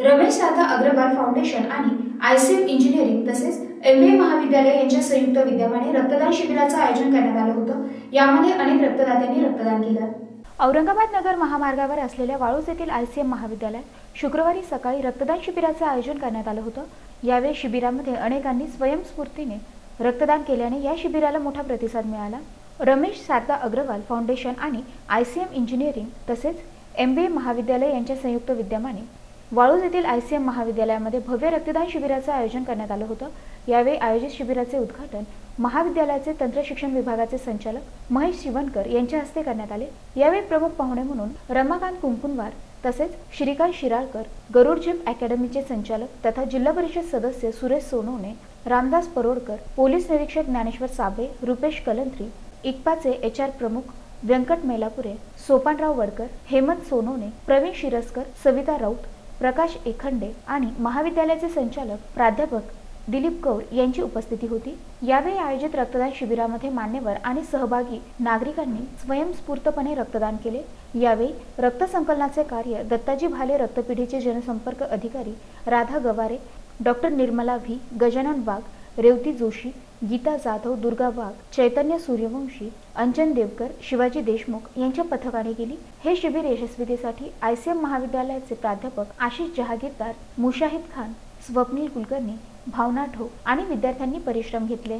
Ramesh Dada Agarwal foundation आणि ICM engineering तसेच M महाविद्यालय यांच्या संयुक्त विद्यमाने रक्तदान शिबिराचं आयोजन करण्यात आलं होतं. यामध्ये अनेक रक्तदात्यांनी रक्तदान केलं. औरंगाबाद नगर महामार्गावर असलेल्या वाळूज येथील आय सी एम महाविद्यालयात शुक्रवारी सकाळी रक्तदान शिबिराचं आयोजन करण्यात आलं होतं. यावेळी शिबिरामध्ये अनेकांनी स्वयंस्फूर्तीने रक्तदान केल्याने या शिबिराला मोठा प्रतिसाद मिळाला. रमेश सारदा अग्रवाल फाउंडेशन आणि आय सी एम इंजिनिअरिंग तसेच एम बी ए महाविद्यालय यांच्या संयुक्त विद्यमाने वाळूज येथील आय सीएम महाविद्यालयामध्ये भव्य रक्तदान शिबिराचं आयोजन करण्यात आलं होतं. यावेळी आयोजित शिबिराचे उद्घाटन महाविद्यालयाचे तंत्रशिक्षण विभागाचे संचालक महेश शिवणकर यांच्या हस्ते करण्यात आले. यावेळी प्रमुख पाहुणे म्हणून रमाकांत कुंकुनवार तसेच श्रीकांत शिराळकर गरुड जिम अकॅडमीचे संचालक तथा जिल्हा परिषद सदस्य सुरेश सोनवणे रामदास परोडकर पोलीस निरीक्षक ज्ञानेश्वर साबळे रुपेश कलंत्री इक्पाचे एच आर प्रमुख व्यंकट मेलापुरे सोपानराव वडकर हेमंत सोनवणे प्रवीण शिरस्कर सविता राऊत प्रकाश एखंडे आणि महाविद्यालयाचे संचालक प्राध्यापक दिलीप कौर यांची उपस्थिती होती. यावेळी आयोजित रक्तदान शिबिरामध्ये मान्यवर आणि सहभागी नागरिकांनी स्वयंस्फूर्तपणे रक्तदान केले. यावेळी रक्त संकलनाचे कार्य दत्ताजी भाले रक्तपिढीचे जनसंपर्क अधिकारी राधा गवारे डॉक्टर निर्मला व्ही गजानन वाघ रेवती जोशी गीता जाधव दुर्गा वाघ चैतन्य सूर्यवंशी अंजन देवकर शिवाजी देशमुख यांच्या पथकाने केली. हे शिबिर यशस्वीतेसाठी एम महाविद्यालयाचे प्राध्यापक आशिष जहागीरदार मुशाहिद खान स्वप्नील कुलकर्णी भावना ठोक आणि विद्यार्थ्यांनी परिश्रम घेतले.